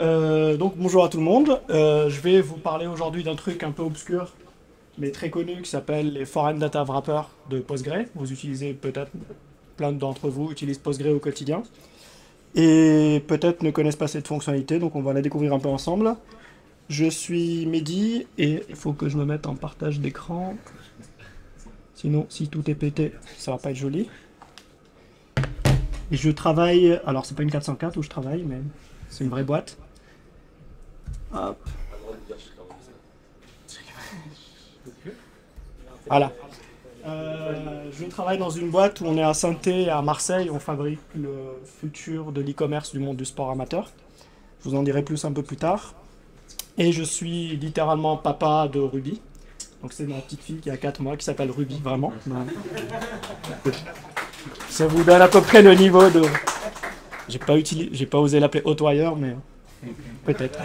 Euh, donc bonjour à tout le monde. Euh, je vais vous parler aujourd'hui d'un truc un peu obscur, mais très connu, qui s'appelle les Foreign Data Wrappers de Postgre. Vous utilisez peut-être, plein d'entre vous utilisent Postgre au quotidien. Et peut-être ne connaissent pas cette fonctionnalité, donc on va la découvrir un peu ensemble. Je suis Mehdi, et il faut que je me mette en partage d'écran. Sinon, si tout est pété, ça va pas être joli. Et je travaille, alors c'est pas une 404 où je travaille, mais c'est une vraie boîte. Hop. Voilà. Euh, je travaille dans une boîte où on est à saint et à Marseille. On fabrique le futur de l'e-commerce du monde du sport amateur. Je vous en dirai plus un peu plus tard. Et je suis littéralement papa de Ruby. Donc c'est ma petite fille qui a 4 mois qui s'appelle Ruby, vraiment. Ça vous donne à peu près le niveau de... J'ai pas, utilisé, j'ai pas osé l'appeler Hotwire, mais peut-être.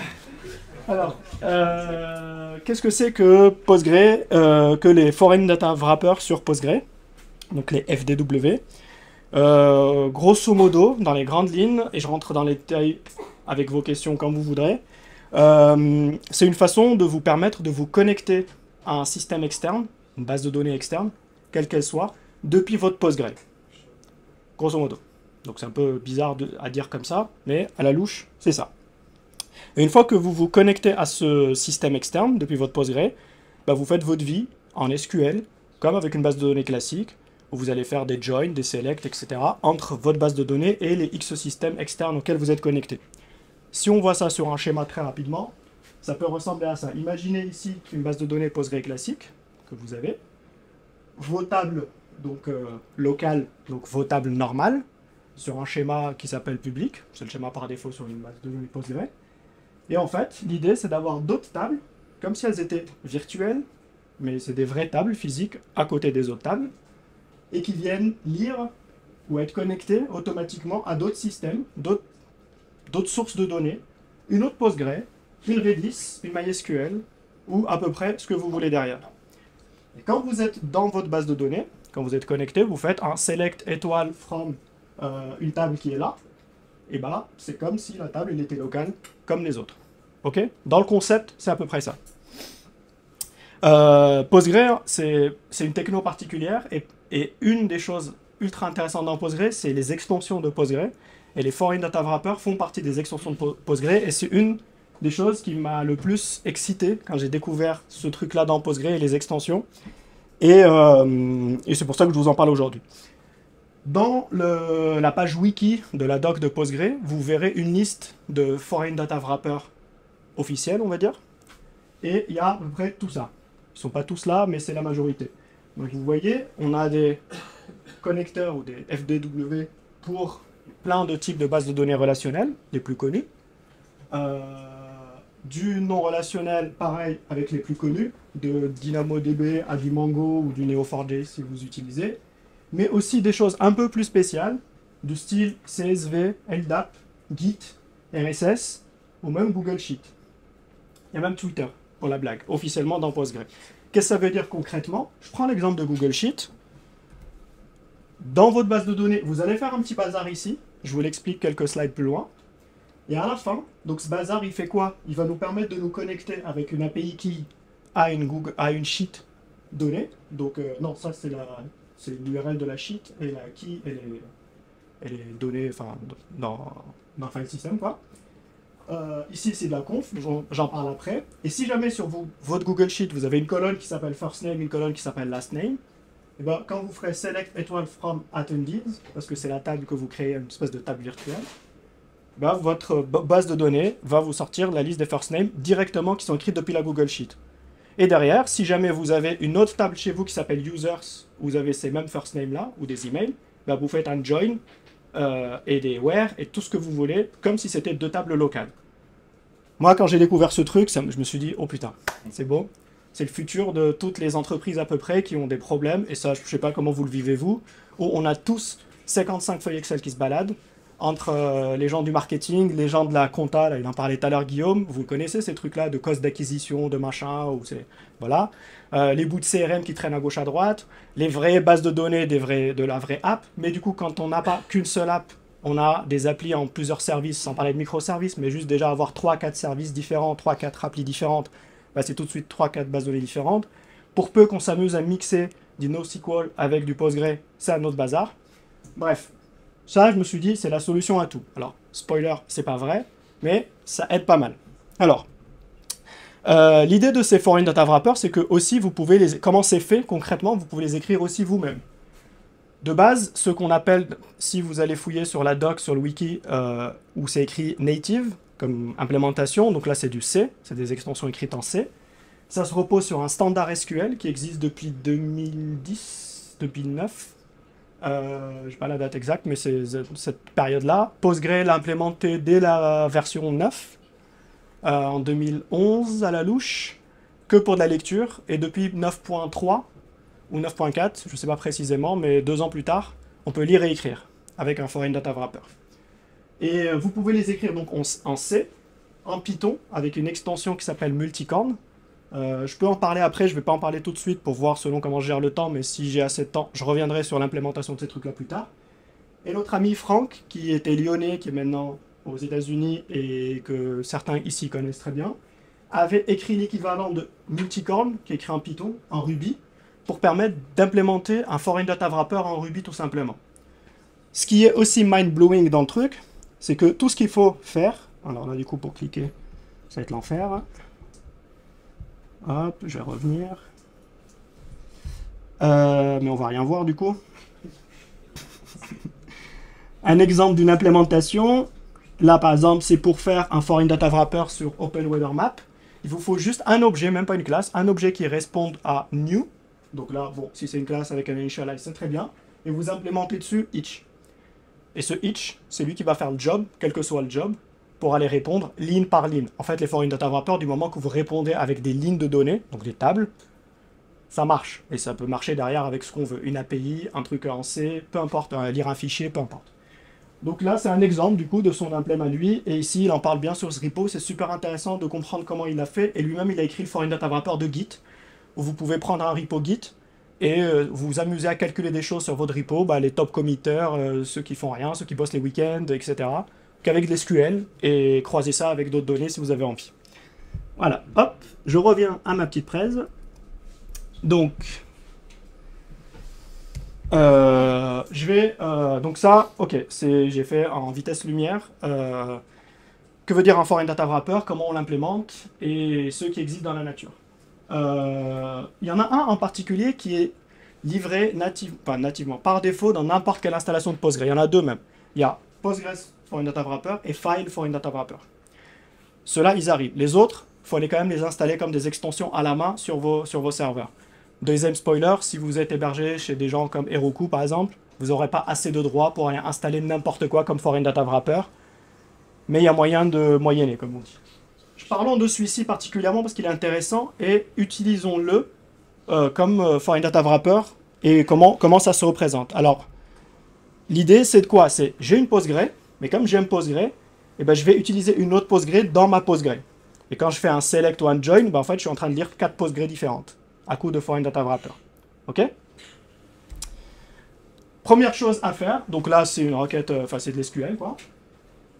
Alors, euh, qu'est-ce que c'est que Postgre, euh, que les Foreign Data Wrappers sur Postgre, donc les FDW euh, Grosso modo, dans les grandes lignes, et je rentre dans les détails avec vos questions quand vous voudrez, c'est une façon de vous permettre de vous connecter à un système externe, une base de données externe, quelle qu'elle soit, depuis votre Postgre. Grosso modo. Donc c'est un peu bizarre à dire comme ça, mais à la louche, c'est ça. Et une fois que vous vous connectez à ce système externe depuis votre Postgre, bah vous faites votre vie en SQL, comme avec une base de données classique, où vous allez faire des joins, des selects, etc. entre votre base de données et les X systèmes externes auxquels vous êtes connecté. Si on voit ça sur un schéma très rapidement, ça peut ressembler à ça. Imaginez ici une base de données Postgre classique que vous avez, vos tables donc euh, locales, donc vos tables normales, sur un schéma qui s'appelle public, c'est le schéma par défaut sur une base de données Postgre. Et en fait, l'idée, c'est d'avoir d'autres tables, comme si elles étaient virtuelles, mais c'est des vraies tables physiques à côté des autres tables, et qui viennent lire ou être connectées automatiquement à d'autres systèmes, d'autres sources de données, une autre Postgre, une Redis, une MySQL, ou à peu près ce que vous voulez derrière. Et quand vous êtes dans votre base de données, quand vous êtes connecté, vous faites un select étoile from euh, une table qui est là, et bien c'est comme si la table était locale comme les autres. Ok? Dans le concept, c'est à peu près ça. Euh, Postgre, c'est une techno particulière et, une des choses ultra intéressantes dans Postgre, c'est les extensions de Postgre. Et les Foreign Data Wrappers font partie des extensions de Postgre et c'est une des choses qui m'a le plus excité quand j'ai découvert ce truc-là dans Postgre et les extensions. Et, euh, et c'est pour ça que je vous en parle aujourd'hui. Dans la page wiki de la doc de Postgre, vous verrez une liste de Foreign Data Wrappers officiels, on va dire. Et il y a à peu près tout ça. Ils sont pas tous là, mais c'est la majorité. Donc vous voyez, on a des connecteurs ou des FDW pour plein de types de bases de données relationnelles, les plus connus. Euh, du non relationnel, pareil, avec les plus connus, de DynamoDB à du Mongo ou du Neo4j si vous utilisez mais aussi des choses un peu plus spéciales, du style CSV, LDAP, Git, RSS, ou même Google Sheet. Il y a même Twitter, pour la blague, officiellement dans Postgre. Qu'est-ce que ça veut dire concrètement? Je prends l'exemple de Google Sheet. Dans votre base de données, vous allez faire un petit bazar ici. Je vous l'explique quelques slides plus loin. Et à la fin, donc ce bazar, il fait quoi? Il va nous permettre de nous connecter avec une API qui a une, Google, a une sheet donnée. Donc, euh, non, ça c'est l'URL de la sheet et la key, elle est, elle donnée enfin, dans, dans file system. Quoi. Euh, ici, c'est de la conf, j'en parle après. Et si jamais sur votre Google Sheet, vous avez une colonne qui s'appelle first name, une colonne qui s'appelle last name, et eh ben, quand vous ferez select étoile from attended, parce que c'est la table que vous créez, une espèce de table virtuelle, ben, votre base de données va vous sortir la liste des first names directement qui sont écrites depuis la Google Sheet. Et derrière, si jamais vous avez une autre table chez vous qui s'appelle users, vous avez ces mêmes first names là, ou des emails, bah vous faites un join euh, et des where et tout ce que vous voulez, comme si c'était deux tables locales. Moi, quand j'ai découvert ce truc, ça, je me suis dit, oh putain, c'est beau. C'est le futur de toutes les entreprises à peu près qui ont des problèmes, et ça, je sais pas comment vous le vivez vous, où on a tous 55 feuilles Excel qui se baladent, entre euh, les gens du marketing, les gens de la compta, là, il en parlait tout à l'heure Guillaume, vous connaissez ces trucs-là de cost d'acquisition, de machin, ou c'est voilà, euh, les bouts de CRM qui traînent à gauche à droite, les vraies bases de données des vrais, de la vraie app, mais du coup quand on n'a pas qu'une seule app on a des applis en plusieurs services, sans parler de microservices, mais juste déjà avoir 3-4 services différents, 3-4 applis différentes, bah, c'est tout de suite 3-4 bases de données différentes. Pour peu qu'on s'amuse à mixer du NoSQL avec du Postgre, c'est un autre bazar. Bref, ça, je me suis dit, c'est la solution à tout. Alors, spoiler, c'est pas vrai, mais ça aide pas mal. Alors, euh, l'idée de ces foreign data wrappers, c'est que aussi vous pouvez les. Comment c'est fait concrètement Vous pouvez les écrire aussi vous-même. De base, ce qu'on appelle, si vous allez fouiller sur la doc, sur le wiki, euh, où c'est écrit native comme implémentation, donc là c'est du C, c'est des extensions écrites en C. Ça se repose sur un standard SQL qui existe depuis 2010, 2009. Euh, je n'ai pas la date exacte, mais c'est cette période-là. Postgre l'a implémenté dès la version 9, euh, en 2011 à la louche, que pour de la lecture. Et depuis 9.3 ou 9.4, je ne sais pas précisément, mais deux ans plus tard, on peut lire et écrire avec un Foreign Data Wrapper. Et euh, vous pouvez les écrire donc en C, en Python, avec une extension qui s'appelle Multicorn. Euh, je peux en parler après, je ne vais pas en parler tout de suite pour voir selon comment je gère le temps, mais si j'ai assez de temps, je reviendrai sur l'implémentation de ces trucs-là plus tard. Et notre ami Franck, qui était lyonnais, qui est maintenant aux États-Unis et que certains ici connaissent très bien, avait écrit l'équivalent de Multicorn, qui est écrit en Python, en Ruby, pour permettre d'implémenter un foreign data wrapper en Ruby tout simplement. Ce qui est aussi mind-blowing dans le truc, c'est que tout ce qu'il faut faire, alors là du coup pour cliquer, ça va être l'enfer. Hop, je vais revenir. Euh, mais on va rien voir du coup. un exemple d'une implémentation. Là, par exemple, c'est pour faire un foreign data wrapper sur Open Weather Map. Il vous faut juste un objet, même pas une classe, un objet qui réponde à new. Donc là, si c'est une classe avec un initialize, c'est très bien. Et vous implémentez dessus each. Et ce each, c'est lui qui va faire le job, quel que soit le job pour aller répondre ligne par ligne. En fait, les foreign data wrapper, du moment que vous répondez avec des lignes de données, donc des tables, ça marche. Et ça peut marcher derrière avec ce qu'on veut. Une API, un truc en C, peu importe, lire un fichier, peu importe. Donc là, c'est un exemple du coup de son implément à lui. Et ici, il en parle bien sur ce repo. C'est super intéressant de comprendre comment il a fait. Et lui-même, il a écrit le foreign data wrapper de Git, où vous pouvez prendre un repo Git et euh, vous amuser à calculer des choses sur votre repo, bah, les top committers, euh, ceux qui font rien, ceux qui bossent les week-ends, etc qu'avec de l'SQL et croiser ça avec d'autres données si vous avez envie. Voilà, hop, je reviens à ma petite presse. Donc, euh, je vais, euh, donc ça, ok, j'ai fait en vitesse lumière. Euh, que veut dire un foreign data wrapper, comment on l'implémente et ceux qui existent dans la nature. Il y en a un en particulier qui est livré native, nativement, par défaut dans n'importe quelle installation de Postgre. Il y en a deux même. Il y a Postgres for une data wrapper et File for une data wrapper. Ceux-là, ils arrivent. Les autres, il faut aller quand même les installer comme des extensions à la main sur vos, sur vos serveurs. Deuxième spoiler, si vous êtes hébergé chez des gens comme Heroku par exemple, vous n'aurez pas assez de droits pour aller installer n'importe quoi comme Foreign Data Wrapper. Mais il y a moyen de moyenner, comme on dit. Parlons de celui-ci particulièrement parce qu'il est intéressant et utilisons-le euh, comme euh, Foreign Data Wrapper et comment, comment ça se représente. Alors, l'idée c'est de quoi? C'est j'ai une Postgre, mais comme j'aime Postgre, eh ben, je vais utiliser une autre Postgre dans ma Postgre. Et quand je fais un select ou un join, ben, en fait, je suis en train de lire quatre Postgre différentes à coup de foreign data wrapper. OK? Première chose à faire, donc là, c'est une requête, euh, enfin, c'est de l'SQL, quoi.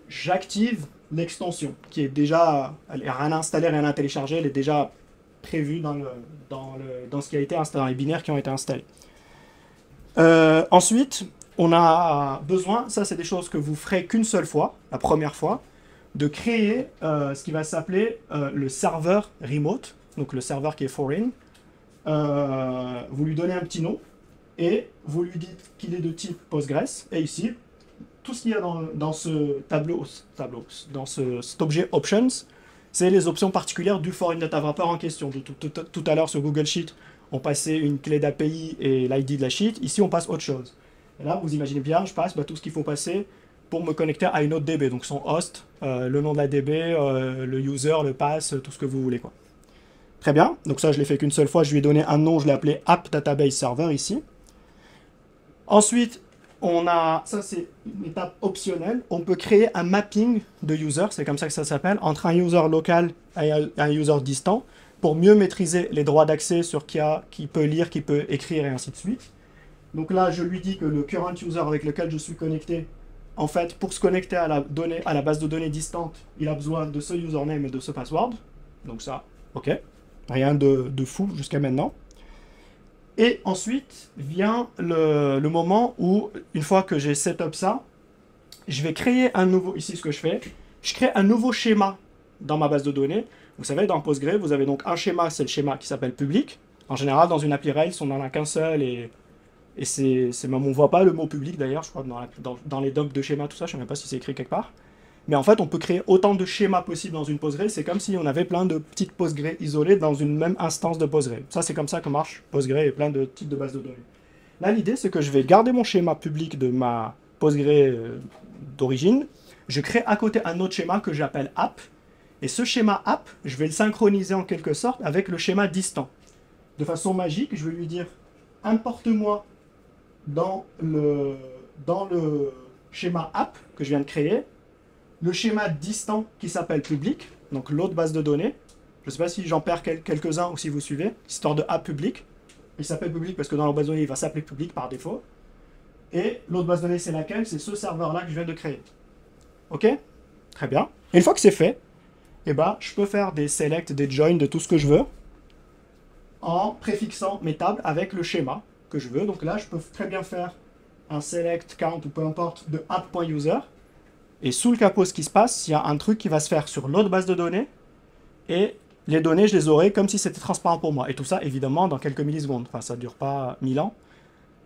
J'active l'extension qui est déjà, elle est rien installée, rien à télécharger, elle est déjà prévue dans, le, dans, le, dans ce qui a été installé, les binaires qui ont été installés. Euh, ensuite, on a besoin, ça c'est des choses que vous ferez qu'une seule fois, la première fois, de créer euh, ce qui va s'appeler euh, le serveur remote, donc le serveur qui est foreign. Euh, vous lui donnez un petit nom et vous lui dites qu'il est de type Postgres. Et ici, tout ce qu'il y a dans, ce tableau, dans ce, cet objet options, c'est les options particulières du foreign data wrapper en question. Tout, tout à l'heure sur Google Sheet, on passait une clé d'API et l'ID de la sheet. Ici, on passe autre chose. Et là, vous imaginez bien, je passe bah, tout ce qu'il faut passer pour me connecter à une autre DB. Donc son host, euh, le nom de la DB, euh, le user, le pass, tout ce que vous voulez. Quoi. Très bien. Donc ça, je l'ai fait qu'une seule fois. Je lui ai donné un nom, je l'ai appelé App Database Server ici. Ensuite, on a, ça c'est une étape optionnelle, on peut créer un mapping de user, c'est comme ça que ça s'appelle, entre un user local et un user distant, pour mieux maîtriser les droits d'accès sur qui, a, qui peut lire, qui peut écrire et ainsi de suite. Donc là, je lui dis que le current user avec lequel je suis connecté en fait, pour se connecter à la, donnée, à la base de données distante, il a besoin de ce username et de ce password. Donc ça, ok. Rien de, fou jusqu'à maintenant. Et ensuite vient le, le, moment où, une fois que j'ai setup ça, je vais créer un nouveau, ici ce que je fais, je crée un nouveau schéma dans ma base de données. Vous savez, dans Postgre, vous avez donc un schéma, c'est le schéma qui s'appelle public. En général, dans une API Rails, on n'en a qu'un seul et, et c'est, même, on voit pas le mot public d'ailleurs, je crois, dans, dans, les docs de schéma, tout ça, je sais même pas si c'est écrit quelque part. Mais en fait, on peut créer autant de schémas possibles dans une Postgre. C'est comme si on avait plein de petites Postgre isolées dans une même instance de Postgre. Ça, c'est comme ça que marche Postgre et plein de types de bases de données. Là, l'idée, c'est que je vais garder mon schéma public de ma Postgre euh, d'origine. Je crée à côté un autre schéma que j'appelle app. Et ce schéma app, je vais le synchroniser en quelque sorte avec le schéma distant. De façon magique, je vais lui dire importe-moi dans le, dans le schéma app que je viens de créer le schéma distant qui s'appelle public, donc l'autre base de données. Je ne sais pas si j'en perds quelques-uns ou si vous suivez, histoire de app public. Il s'appelle public parce que dans la base de données, il va s'appeler public par défaut. Et l'autre base de données, c'est laquelle? C'est ce serveur-là que je viens de créer. OK? Très bien. Une fois que c'est fait, eh ben, je peux faire des select, des join, de tout ce que je veux, en préfixant mes tables avec le schéma que je veux. Donc là, je peux très bien faire un select count ou peu importe de app.user. Et sous le capot, ce qui se passe, il y a un truc qui va se faire sur l'autre base de données. Et les données, je les aurai comme si c'était transparent pour moi. Et tout ça, évidemment, dans quelques millisecondes. Enfin, ça ne dure pas mille ans.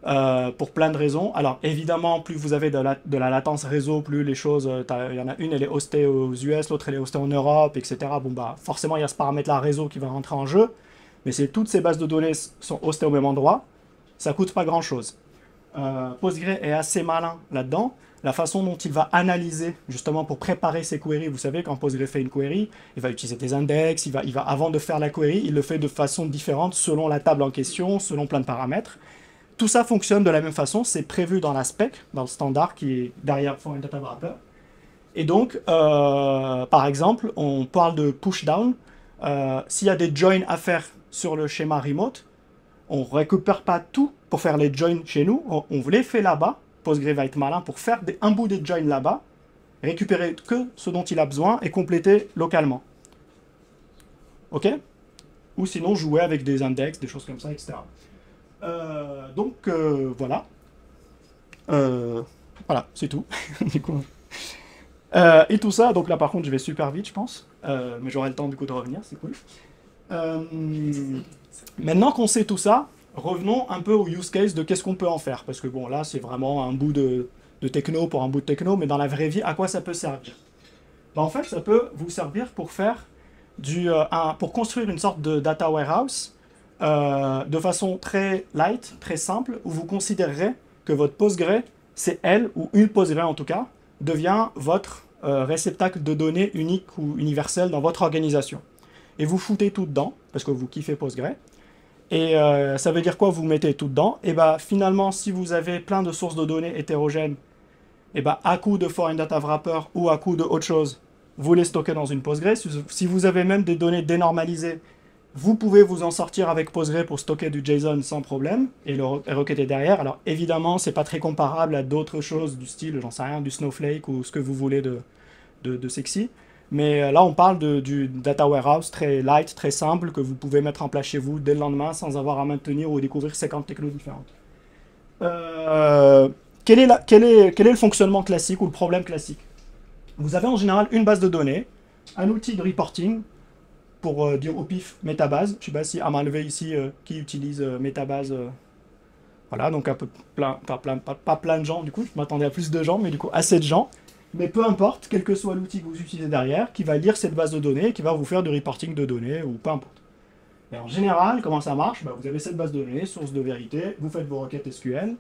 Euh, pour plein de raisons. Alors évidemment, plus vous avez de la, latence réseau, plus les choses, euh, il y en a une, elle est hostée aux US, l'autre elle est hostée en Europe, etc. Bon bah forcément il y a ce paramètre-là réseau qui va rentrer en jeu, mais c'est toutes ces bases de données sont hostées au même endroit, ça coûte pas grand-chose. Euh, Postgre est assez malin là-dedans. La façon dont il va analyser, justement pour préparer ses queries, vous savez, quand Postgre fait une query, il va utiliser des index, il va, il va, avant de faire la query, il le fait de façon différente selon la table en question, selon plein de paramètres. Tout ça fonctionne de la même façon, c'est prévu dans la spec, dans le standard qui est derrière Foreign Data Wrapper. Et donc, euh, par exemple, on parle de push-down. Euh, s'il y a des joins à faire sur le schéma remote, on récupère pas tout pour faire les joins chez nous, on, on les fait là-bas. Postgre va être malin pour faire un bout des joins là-bas, récupérer que ce dont il a besoin et compléter localement. Ok? Ou sinon jouer avec des index, des choses comme ça, etc. Euh, donc euh, voilà. Euh, voilà, c'est tout. et tout ça, donc là par contre je vais super vite je pense, mais j'aurai le temps du coup de revenir, c'est cool. Maintenant qu'on sait tout ça, revenons un peu au use case de qu'est-ce qu'on peut en faire, parce que bon là c'est vraiment un bout de, techno pour un bout de techno, mais dans la vraie vie, à quoi ça peut servir? Ben, En fait, ça peut vous servir pour faire du, pour construire une sorte de data warehouse euh, de façon très light, très simple, où vous considérerez que votre Postgre, c'est elle, ou une Postgre en tout cas, devient votre euh, réceptacle de données unique ou universel dans votre organisation. Et vous foutez tout dedans, parce que vous kiffez Postgre. Et euh, ça veut dire quoi vous mettez tout dedans? Et bien finalement, si vous avez plein de sources de données hétérogènes, et ben à coup de foreign data wrapper ou à coup de autre chose, vous les stockez dans une Postgre. Si vous avez même des données dénormalisées vous pouvez vous en sortir avec Postgre pour stocker du JSON sans problème et le requêter derrière. Alors évidemment, c'est pas très comparable à d'autres choses du style, j'en sais rien, du Snowflake ou ce que vous voulez de, de, sexy. Mais euh, là, on parle de, du data warehouse très light, très simple, que vous pouvez mettre en place chez vous dès le lendemain sans avoir à maintenir ou découvrir 50 technos différentes. Euh, quel, est le fonctionnement classique ou le problème classique? Vous avez en général une base de données, un outil de reporting, pour euh, dire au pif Metabase. Je sais pas si à main levée ici qui utilise euh, Metabase. voilà, donc pas plein, pas, plein de gens du coup. Je m'attendais à plus de gens, mais du coup assez de gens. Mais peu importe, quel que soit l'outil que vous utilisez derrière, qui va lire cette base de données, qui va vous faire du reporting de données ou peu importe. Et en général, comment ça marche? Bah, Vous avez cette base de données, source de vérité, vous faites vos requêtes SQL.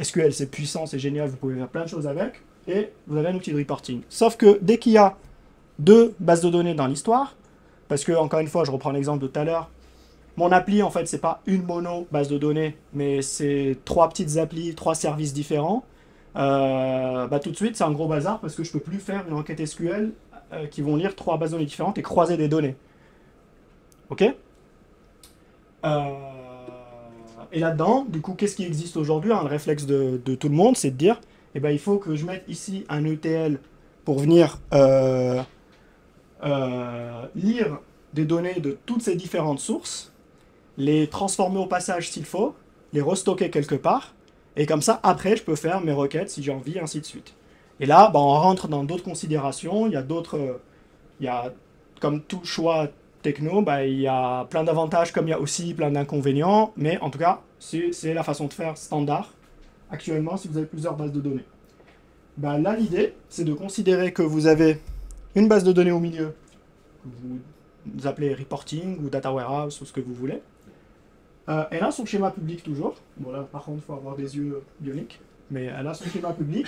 SQL, c'est puissant, c'est génial, vous pouvez faire plein de choses avec, et vous avez un outil de reporting. Sauf que dès qu'il y a deux bases de données dans l'histoire, parce que, encore une fois, je reprends l'exemple de tout à l'heure. Mon appli, en fait, c'est pas une mono base de données, mais c'est trois petites applis, trois services différents. Euh, bah, tout de suite, c'est un gros bazar parce que je peux plus faire une enquête SQL euh, qui vont lire trois bases de données différentes et croiser des données. Ok? Euh, Et là-dedans, du coup, qu'est-ce qui existe aujourd'hui Un réflexe de, tout le monde, c'est de dire, eh ben, il faut que je mette ici un ETL pour venir lire des données de toutes ces différentes sources, les transformer au passage s'il faut, les restocker quelque part, et comme ça, après, je peux faire mes requêtes si j'ai envie, ainsi de suite. Et là, bah, on rentre dans d'autres considérations, il y a d'autres... Il y a, comme tout choix techno, bah, il y a plein d'avantages comme il y a aussi plein d'inconvénients, mais en tout cas, c'est la façon de faire standard actuellement si vous avez plusieurs bases de données. Bah, là, l'idée, c'est de considérer que vous avez une base de données au milieu, que vous appelez reporting ou data warehouse ou ce que vous voulez. Euh, elle a son schéma public toujours. Bon là, par contre, il faut avoir des yeux bioniques, mais elle a son schéma public.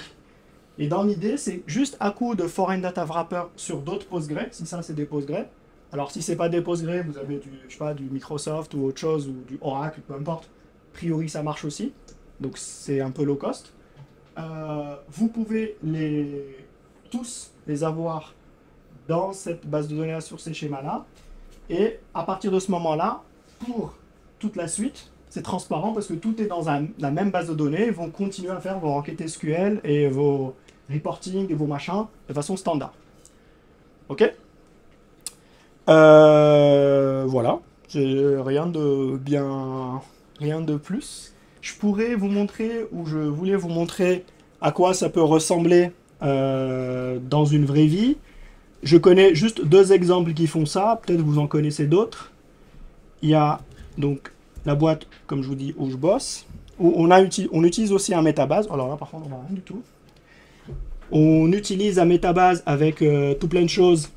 Et dans l'idée, c'est juste à coup de foreign data wrapper sur d'autres Postgre, si ça c'est des Postgre, alors si c'est pas des Postgre, vous avez du, je sais pas, du Microsoft ou autre chose, ou du Oracle, peu importe. A priori, ça marche aussi. Donc c'est un peu low cost. Euh, vous pouvez les, tous les avoir dans cette base de données sur ces schémas-là. Et à partir de ce moment-là, pour toute la suite, c'est transparent parce que tout est dans la même base de données. Ils vont continuer à faire vos requêtes SQL et vos reporting et vos machins de façon standard. Ok? Euh, voilà, rien de bien, rien de plus. Je pourrais vous montrer, ou je voulais vous montrer à quoi ça peut ressembler euh, dans une vraie vie. Je connais juste deux exemples qui font ça, peut-être vous en connaissez d'autres. Il y a donc la boîte, comme je vous dis, où je bosse, on, a on utilise aussi un métabase. Alors là, par contre, on n'a rien du tout. On utilise un métabase avec euh, tout plein de choses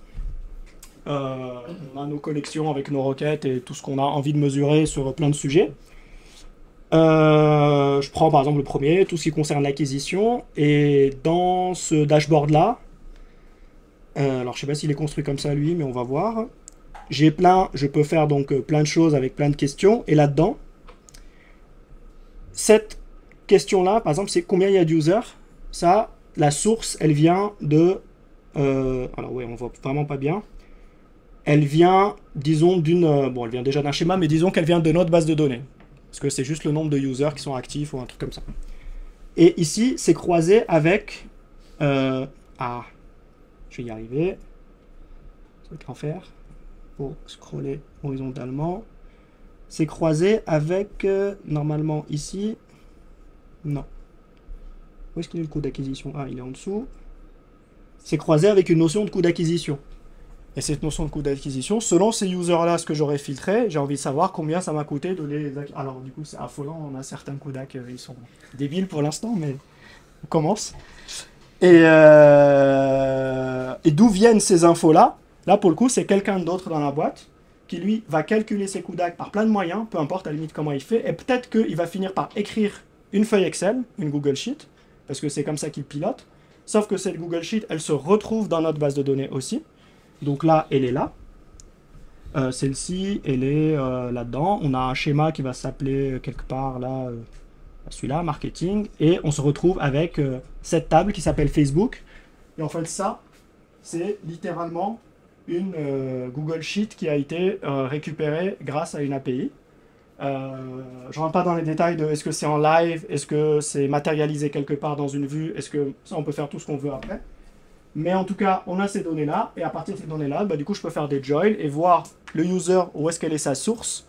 euh, on a nos collections avec nos requêtes et tout ce qu'on a envie de mesurer sur plein de sujets. Euh, je prends par exemple le premier, tout ce qui concerne l'acquisition. Et dans ce dashboard-là, alors je sais pas s'il est construit comme ça lui, mais on va voir. J'ai plein, je peux faire donc plein de choses avec plein de questions. Et là-dedans, cette question-là, par exemple, c'est combien il y a d'users? Ça, la source, elle vient de... alors ouais, on voit vraiment pas bien elle vient, disons, d'une... Euh, bon, elle vient déjà d'un schéma, mais disons qu'elle vient de notre base de données. Parce que c'est juste le nombre de users qui sont actifs ou un truc comme ça. Et ici, c'est croisé avec... Euh, ah, je vais y arriver. C'est en faire. Pour scroller horizontalement. C'est croisé avec, euh, normalement, ici... Non. Où est-ce qu'il est le coût d'acquisition? Ah, il est en dessous. C'est croisé avec une notion de coût d'acquisition. Et cette notion de coût d'acquisition, selon ces users-là, ce que j'aurais filtré, j'ai envie de savoir combien ça m'a coûté de les... Alors du coup, c'est affolant, on a certains coûts d'acquisition, euh, ils sont débiles pour l'instant, mais on commence. Et, euh, Et d'où viennent ces infos-là? Là, pour le coup, c'est quelqu'un d'autre dans la boîte qui, lui, va calculer ses coûts d'acquisition par plein de moyens, peu importe à la limite comment il fait, et peut-être qu'il va finir par écrire une feuille Excel, une Google Sheet, parce que c'est comme ça qu'il pilote, sauf que cette Google Sheet, elle se retrouve dans notre base de données aussi, donc là, elle est là. Euh, celle-ci, elle est euh, là-dedans. On a un schéma qui va s'appeler quelque part là, euh, celui-là, marketing. Et on se retrouve avec cette table qui s'appelle Facebook. Et en fait, ça, c'est littéralement une Google Sheet qui a été récupérée grâce à une API. je ne rentre pas dans les détails de est-ce que c'est en live, est-ce que c'est matérialisé quelque part dans une vue, est-ce que ça on peut faire tout ce qu'on veut après. Mais en tout cas, on a ces données-là, et à partir de ces données-là, bah, du coup, je peux faire des joins et voir le user où est-ce qu'elle est sa source,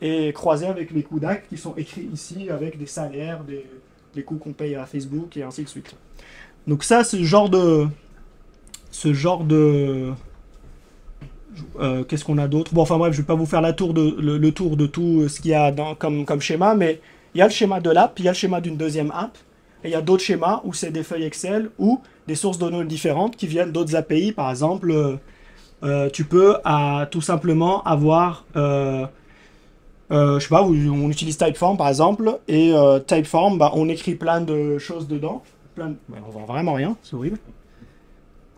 et croiser avec les coûts d'acte qui sont écrits ici avec des salaires, des, des coûts qu'on paye à Facebook, et ainsi de suite. Donc ça, c'est ce genre de... Ce genre de... Euh, qu'est-ce qu'on a d'autre? Bon, enfin bref, je vais pas vous faire de, le, tour de tout ce qu'il y a comme, schéma, mais il y a le schéma de l'app, il y a le schéma d'une deuxième app, et il y a d'autres schémas où c'est des feuilles Excel ou des sources de données différentes qui viennent d'autres API. Par exemple, euh, euh, tu peux tout simplement avoir, euh, je sais pas, on utilise Typeform par exemple, et Typeform, bah, on écrit plein de choses dedans. Plein on voit vraiment rien, c'est horrible.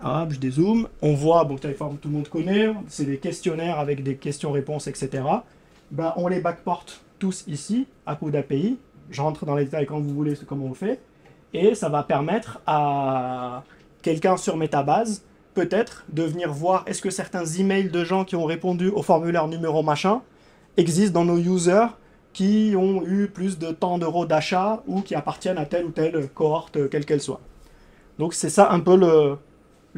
Je dézoome. On voit, bon, Typeform, tout le monde connaît, c'est des questionnaires avec des questions-réponses, etc. Bah, on les backporte tous ici, à coup d'API. Je rentre dans les détails quand vous voulez, c'est comment on le fait et ça va permettre à quelqu'un sur Metabase peut-être de venir voir est-ce que certains emails de gens qui ont répondu au formulaire numéro machin existent dans nos users qui ont eu plus de tant d'euros d'achat ou qui appartiennent à telle ou telle cohorte, quelle qu'elle soit. Donc c'est ça un peu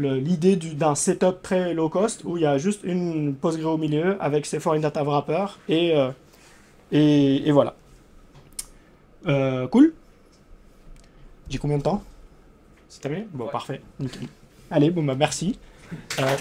l'idée d'un setup très low cost où il y a juste une Postgre au milieu avec ses foreign data wrapper et, euh, et, voilà. Euh, cool J'ai combien de temps? C'est terminé? Bon, parfait. Allez, bon, bah merci. Euh,